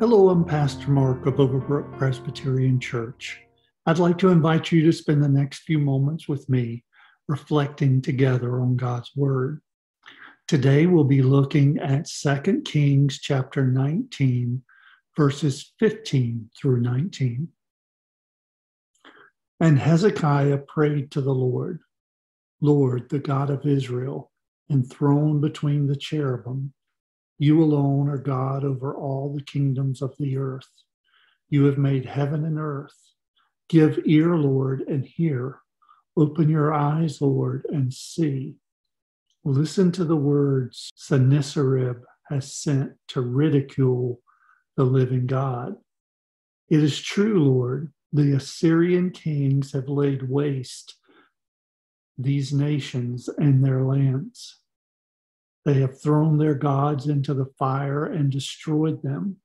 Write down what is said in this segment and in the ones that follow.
Hello, I'm Pastor Mark of Overbrook Presbyterian Church. I'd like to invite you to spend the next few moments with me reflecting together on God's Word. Today we'll be looking at 2 Kings chapter 19, verses 15 through 19. And Hezekiah prayed to the Lord, Lord, the God of Israel, enthroned between the cherubim you alone are God over all the kingdoms of the earth. You have made heaven and earth. Give ear, Lord, and hear. Open your eyes, Lord, and see. Listen to the words Sennacherib has sent to ridicule the living God. It is true, Lord, the Assyrian kings have laid waste these nations and their lands. They have thrown their gods into the fire and destroyed them,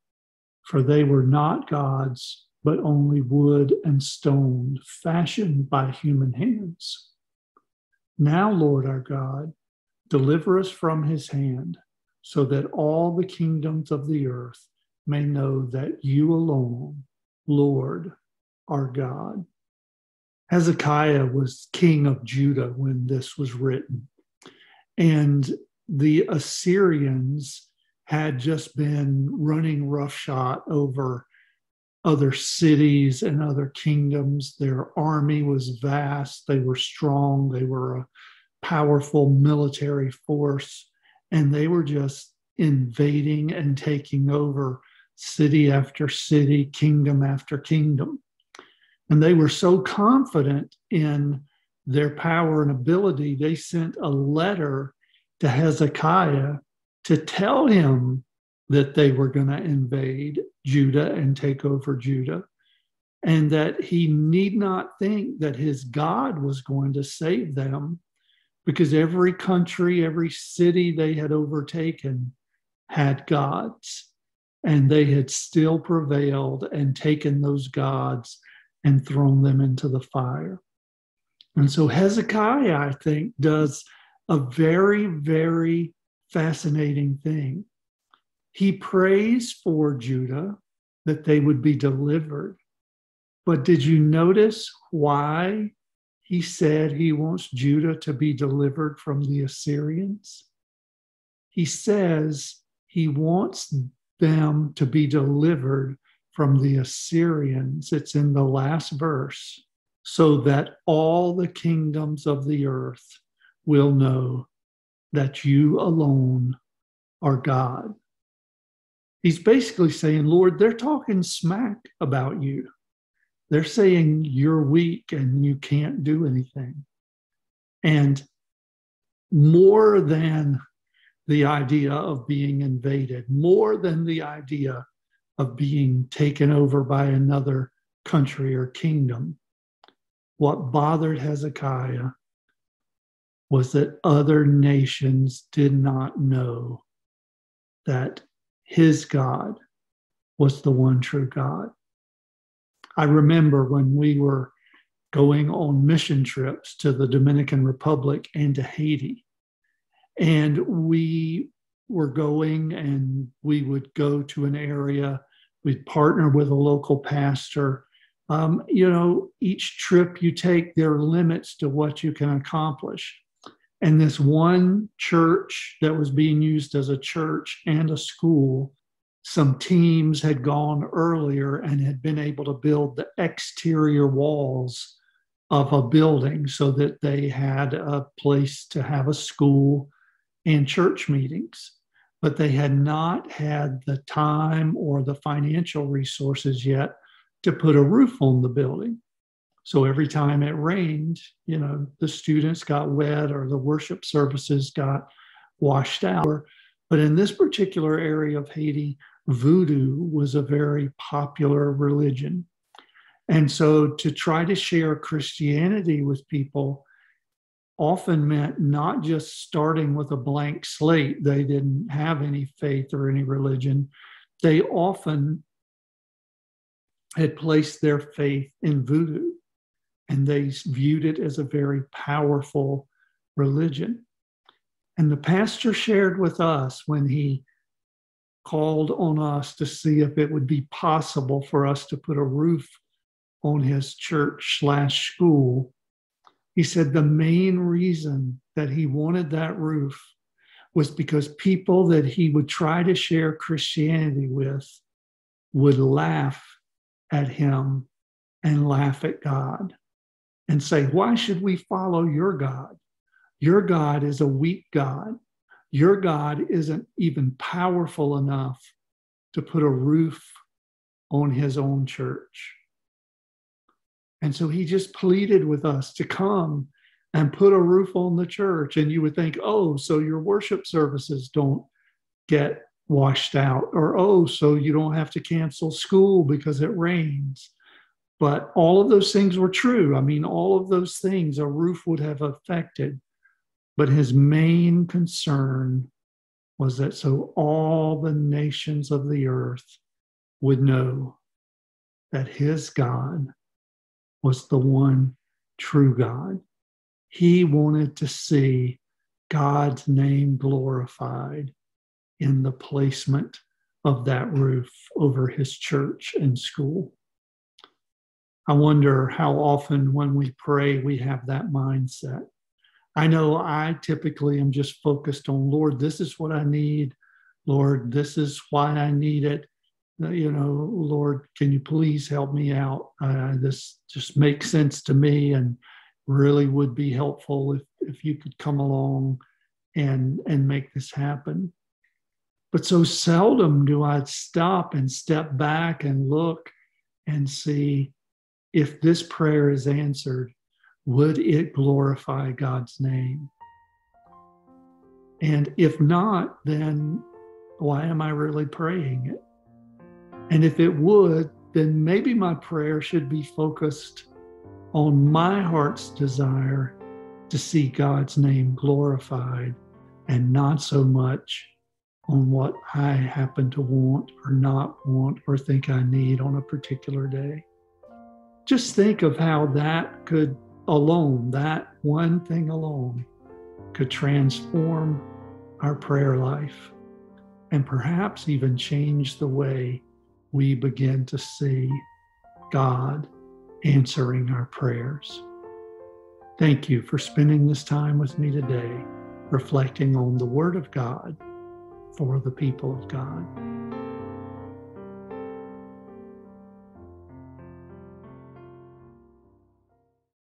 for they were not gods, but only wood and stone, fashioned by human hands. Now, Lord our God, deliver us from his hand, so that all the kingdoms of the earth may know that you alone, Lord, are God. Hezekiah was king of Judah when this was written. And the Assyrians had just been running roughshod over other cities and other kingdoms. Their army was vast, they were strong, they were a powerful military force, and they were just invading and taking over city after city, kingdom after kingdom. And they were so confident in their power and ability, they sent a letter to Hezekiah to tell him that they were going to invade Judah and take over Judah, and that he need not think that his God was going to save them because every country, every city they had overtaken had gods, and they had still prevailed and taken those gods and thrown them into the fire. And so Hezekiah, I think, does a very, very fascinating thing. He prays for Judah that they would be delivered. But did you notice why he said he wants Judah to be delivered from the Assyrians? He says he wants them to be delivered from the Assyrians. It's in the last verse. So that all the kingdoms of the earth will know that you alone are God. He's basically saying, Lord, they're talking smack about you. They're saying you're weak and you can't do anything. And more than the idea of being invaded, more than the idea of being taken over by another country or kingdom, what bothered Hezekiah was that other nations did not know that his God was the one true God. I remember when we were going on mission trips to the Dominican Republic and to Haiti, and we were going and we would go to an area, we'd partner with a local pastor. Um, you know, each trip you take, there are limits to what you can accomplish. And this one church that was being used as a church and a school, some teams had gone earlier and had been able to build the exterior walls of a building so that they had a place to have a school and church meetings. But they had not had the time or the financial resources yet to put a roof on the building. So every time it rained, you know, the students got wet or the worship services got washed out. But in this particular area of Haiti, voodoo was a very popular religion. And so to try to share Christianity with people often meant not just starting with a blank slate, they didn't have any faith or any religion. They often had placed their faith in voodoo and they viewed it as a very powerful religion. And the pastor shared with us when he called on us to see if it would be possible for us to put a roof on his church slash school. He said the main reason that he wanted that roof was because people that he would try to share Christianity with would laugh at him and laugh at God and say, Why should we follow your God? Your God is a weak God. Your God isn't even powerful enough to put a roof on his own church. And so he just pleaded with us to come and put a roof on the church. And you would think, oh, so your worship services don't get washed out, or oh, so you don't have to cancel school because it rains. But all of those things were true. I mean, all of those things a roof would have affected. But his main concern was that so all the nations of the earth would know that his God was the one true God. He wanted to see God's name glorified in the placement of that roof over his church and school. I wonder how often when we pray, we have that mindset. I know I typically am just focused on, Lord, this is what I need. Lord, this is why I need it. Uh, you know, Lord, can you please help me out? Uh, this just makes sense to me and really would be helpful if, if you could come along and, and make this happen. But so seldom do I stop and step back and look and see if this prayer is answered, would it glorify God's name? And if not, then why am I really praying it? And if it would, then maybe my prayer should be focused on my heart's desire to see God's name glorified and not so much on what I happen to want or not want or think I need on a particular day. Just think of how that could alone, that one thing alone, could transform our prayer life and perhaps even change the way we begin to see God answering our prayers. Thank you for spending this time with me today, reflecting on the Word of God for the people of God.